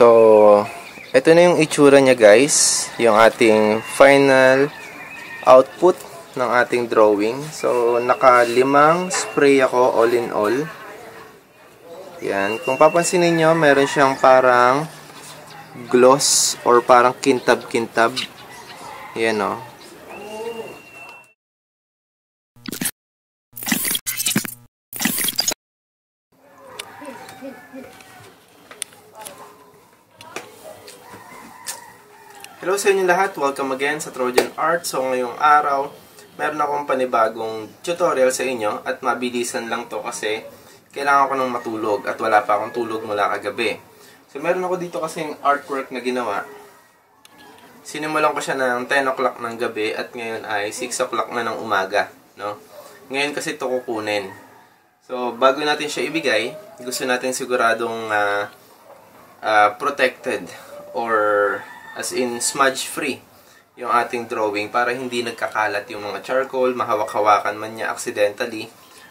So, ito na yung itsura niya guys. Yung ating final output ng ating drawing. So, nakalimang spray ako all in all. Yan. Kung papansin niyo meron siyang parang gloss or parang kintab-kintab. Yan o. Oh. Hello sa inyo lahat, welcome again sa Trojan Art. So ngayong araw, meron akong panibagong tutorial sa inyo at mabilisan lang to kasi kailangan ko ng matulog at wala pa akong tulog mula kagabi. So meron ako dito kasing artwork na ginawa. Sinimulan ko siya ng 10 o'clock ng gabi at ngayon ay 6 o'clock na ng umaga. No? Ngayon kasi ito kukunin. So bago natin siya ibigay, gusto natin siguradong uh, uh, protected or as in smudge free yung ating drawing para hindi nagkakalat yung mga charcoal, mahawak-hawakan man niya accidentally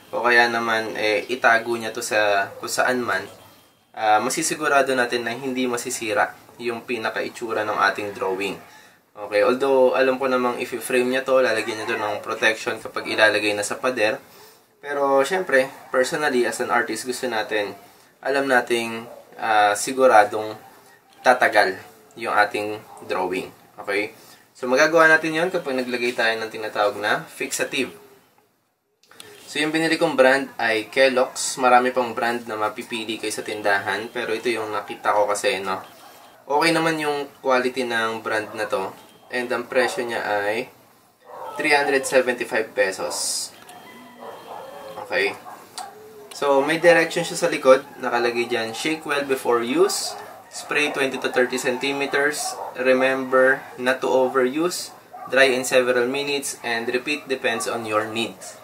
o kaya naman eh, itago niya to sa kung saan man uh, masisigurado natin na hindi masisira yung pinaka-itsura ng ating drawing. Okay, although alam ko namang if frame niya to, lalagyan niya to ng protection kapag ilalagay na sa pader. Pero syempre, personally as an artist gusto natin alam nating uh, siguradong tatagal yung ating drawing. Okay? So, magagawa natin yon kapag naglagay tayo ng tinatawag na fixative. So, yung binili kong brand ay Kellogg's. Marami pang brand na mapipili kayo sa tindahan. Pero ito yung nakita ko kasi, no? Okay naman yung quality ng brand na to. And ang presyo niya ay 375 pesos. Okay. So, may direction siya sa likod. Nakalagay dyan, shake well before use. Spray 20 to 30 centimeters. Remember not to overuse. Dry in several minutes and repeat depends on your needs.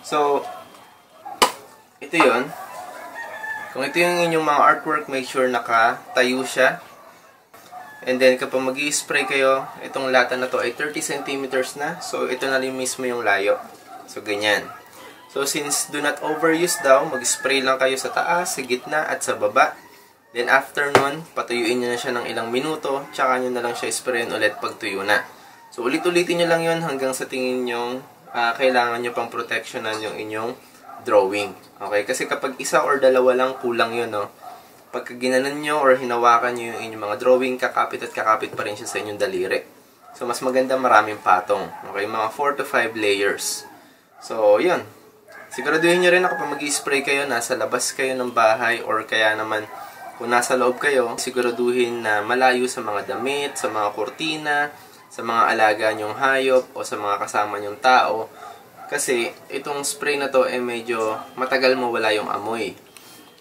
So, ito yon. Kung ito yung inyong mga artwork, make sure nakatayo siya. And then, kapag mag spray kayo, itong lata na to ay 30 centimeters na. So, ito na rin mismo yung layo. So, ganyan. So, since do not overuse daw, mag-spray lang kayo sa taas, sa gitna, at sa baba. Then after nun, patuyuin nyo na siya ng ilang minuto, tsaka nyo na lang siya sprayin ulit pag tuyo na. So ulit-ulitin nyo lang yun hanggang sa tingin nyo uh, kailangan nyo pang protectionan yung inyong drawing. Okay? Kasi kapag isa or dalawa lang, kulang yun, no? Pagka ginanan nyo or hinawakan nyo yung inyong mga drawing, kakapit at kakapit pa rin siya sa inyong daliri. So, mas maganda maraming patong. Okay? Mga 4 to 5 layers. So, yun. Siguraduhin nyo rin na kapag mag-spray kayo, nasa labas kayo ng bahay or kaya naman kung nasa loob kayo, siguraduhin na malayo sa mga damit, sa mga kurtina, sa mga alaga nyong hayop o sa mga kasama nyong tao. Kasi itong spray na to eh medyo matagal mawala yung amoy.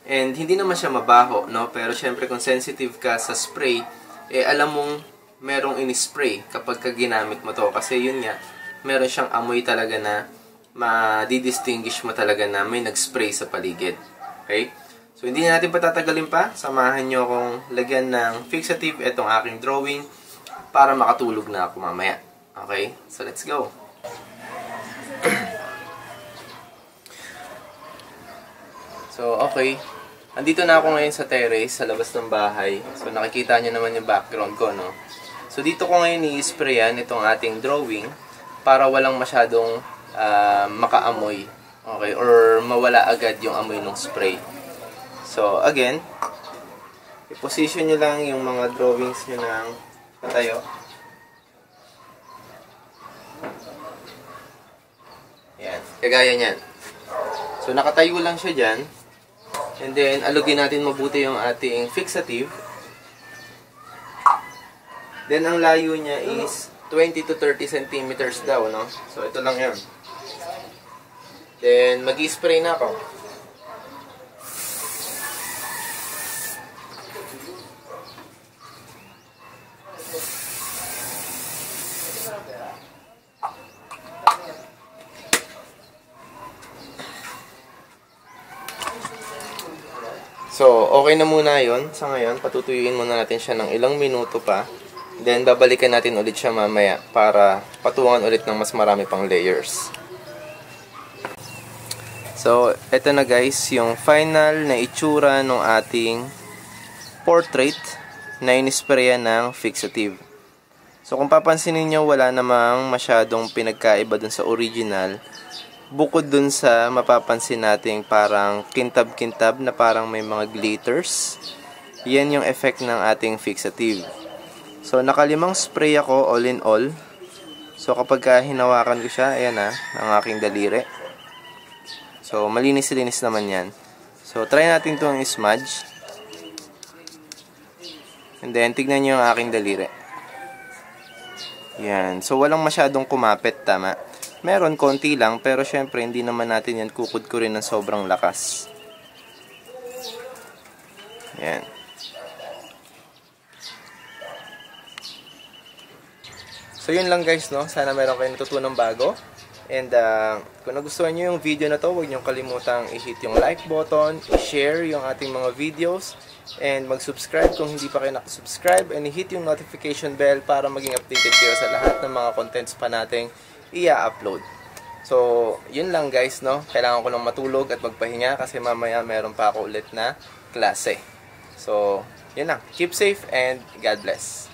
And hindi naman siya mabaho, no? Pero syempre kung sensitive ka sa spray, eh alam mong merong in-spray kapag ka ginamit mo to. Kasi yun nga, meron siyang amoy talaga na ma-distinguish mo talaga na may nag-spray sa paligid. Okay? So, hindi natin patatagalin pa. Samahan nyo akong lagyan ng fixative itong aking drawing para makatulog na ako mamaya. Okay? So, let's go. so, okay. Andito na ako ngayon sa terrace, sa labas ng bahay. So, nakikita nyo naman yung background ko, no? So, dito ko ngayon i-sprayan itong ating drawing para walang masyadong uh, makaamoy. Okay? Or mawala agad yung amoy ng spray. So, again, i-position nyo lang yung mga drawings nyo ng patayo. Yan. Kagaya nyan. So, nakatayo lang siya dyan. And then, alugin natin mabuti yung ating fixative. Then, ang layo niya is 20 to 30 centimeters daw, no? So, ito lang yan. Then, mag-spray na ako. So, okay na muna yon Sa ngayon, patutuyuin muna natin siya ng ilang minuto pa. Then, babalikan natin ulit siya mamaya para patuwangan ulit ng mas marami pang layers. So, eto na guys, yung final na itsura ng ating portrait na inisprayan ng fixative. So kung papansinin nyo, wala namang masyadong pinagkaiba dun sa original. Bukod dun sa mapapansin nating parang kintab-kintab na parang may mga glitters. Yan yung effect ng ating fixative. So nakalimang spray ako all in all. So kapag hinawakan ko siya, ayan na, ang aking daliri. So malinis-linis naman yan. So try natin itong smudge. And then tignan nyo yung aking daliri. Yan. So, walang masyadong kumapit, tama? Meron, konti lang, pero syempre, hindi naman natin yan kukud ko rin ng sobrang lakas. Yan. So, yun lang guys, no? Sana meron kayong natutunang bago. And, uh, kung nagustuhan nyo yung video na to, huwag nyo kalimutang i-hit yung like button, i-share yung ating mga videos, and mag-subscribe kung hindi pa kayo nakasubscribe and hit yung notification bell para maging updated kayo sa lahat ng mga contents pa nating i-upload. So, yun lang guys, no? Kailangan ko lang matulog at magpahinga kasi mamaya meron pa ako ulit na klase. So, yun lang. Keep safe and God bless.